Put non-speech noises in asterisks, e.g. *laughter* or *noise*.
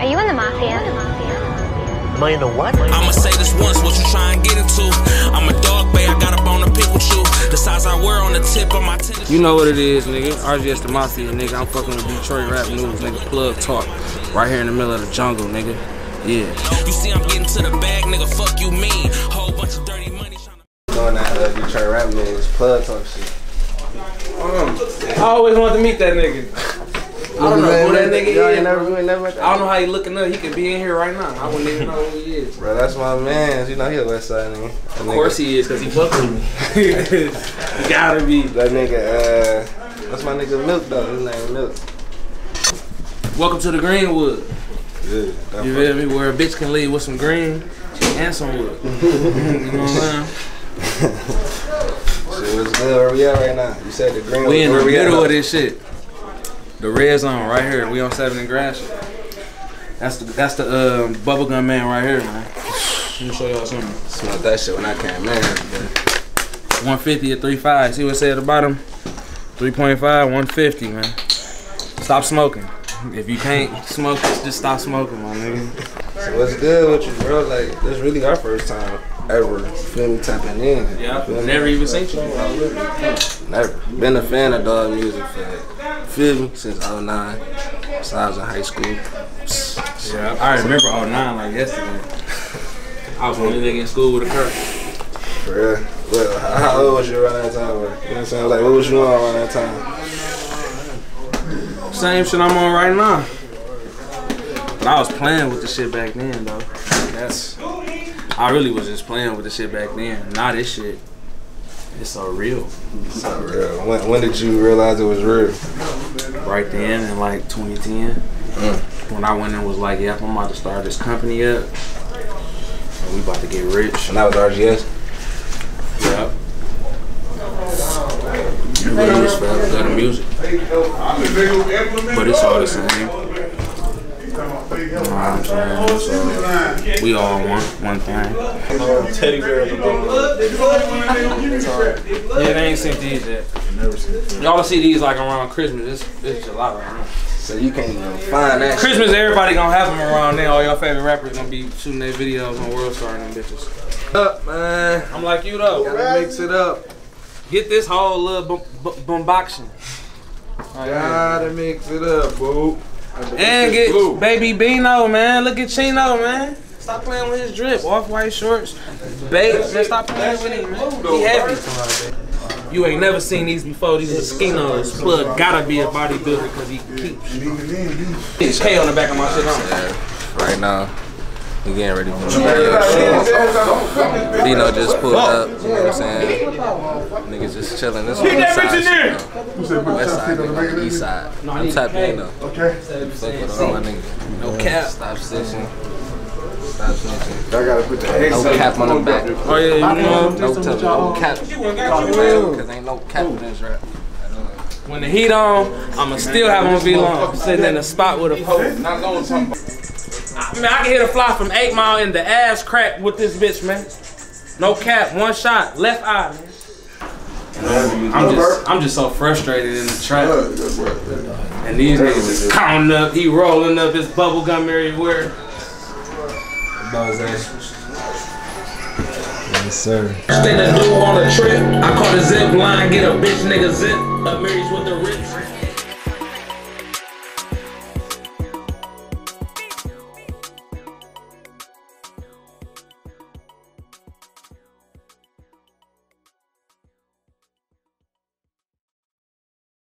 Are you in the mafia? Am I in the what? I'ma say this once, what you try and get into. I'm a dog, babe, I got a bone to pick with you. The size I wear on the tip of my tennis. You know what it is, nigga. RGS the Mafia, nigga. I'm fucking with Detroit rap news, nigga. Plug talk. Right here in the middle of the jungle, nigga. Yeah. You see, I'm getting to the bag, nigga. Fuck you, mean. Whole bunch of dirty money tryna. Doing that uh, Detroit rap news, plug talk shit. I always wanted to meet that nigga. I don't know who that nigga Y'all is. never, you ain't never met that I don't know how he looking up. He could be in here right now. I wouldn't even know who he is. Bro, that's my man. You know he a West Side nigga. That Of course he is, cause he fuck with me. *laughs* *laughs* he gotta be. That nigga, uh, that's my nigga Milk though. His name Milk. Welcome to the Greenwood. Yeah, that You feel me? Where a bitch can leave with some green and some wood. *laughs* you know what I'm saying? shit what's good. Where we at right now? You said the green. We in the middle of this shit. The red zone right here. We on seven and grass. That's the that's the um, bubblegum man right here, man. Let me show y'all something. Smelled that shit when I came in. but 150 at 3.5. See what it say at the bottom? 3.5, 150, man. Stop smoking. If you can't smoke, just stop smoking, my nigga. So what's good with you, bro? Like this really our first time ever. Feel me tapping in. Yeah, Feel I've me? never even seen you. Never. Been a fan of dog music for feel me since 09. Since I was in high school. Yeah, I remember 09 like yesterday. I was only nigga in school with a curse. For real. Well, how old was you around that time? Bro? You know what I'm saying? Like, what was you doing around that time? Same shit I'm on right now. But I was playing with the shit back then, though. That's. I really was just playing with the shit back then. Now this shit, it's so real. It's So real. When, when did you realize it was real? Right then, in like 2010, mm. when I went and was like, "Yep, I'm about to start this company up, and we about to get rich." And that was RGS. Yep. It really is forever good in music, but it's all the same. You know what I'm saying? We all want one thing. Teddy bear. Yeah, they ain't seen these yet. Y'all see these like around Christmas. It's, it's July right now. So you can't even find that. shit. Christmas, everybody gonna have them around there. All your favorite rappers gonna be shooting their videos on World Star and them bitches. up, man. I'm like you though. Gotta mix it up. Get this whole little b- b- bomboction. Gotta mix it up, boo. And get baby Bino, man. Look at Chino, man. Stop playing with his drip. Off white shorts. Babe, man, stop playing with him, man. He heavy. You ain't never seen these before. These are skinos. Plug gotta be a bodybuilder because he keeps. It's K on the back of my shit on. Yeah, right now. We getting ready for the video shoot. Dino just pulled up, you know what I'm saying? Niggas just chilling. This is west side. West side, nigga, on east side. I'm tapping in though. Okay. Fuck with all my niggas. No cap. Stop stitching. Stop snitching. I gotta put the No cap on the back. Oh yeah, you know. No, t- no cap. Cause ain't no cap in this rap. When the heat on, I'ma still have on V-Long. Sitting in a spot with a pole. Not going to I mean, I can hit a fly from 8 Mile in the ass crack with this bitch, man. No cap, one shot, left eye, man. I'm just, I'm just so frustrated in the trap. And these niggas is counting up, he rolling up his bubble gum everywhere. Yes, sir. Stay the dude on a trip. I caught a zip line, get a bitch nigga zip. A marriage with the rich.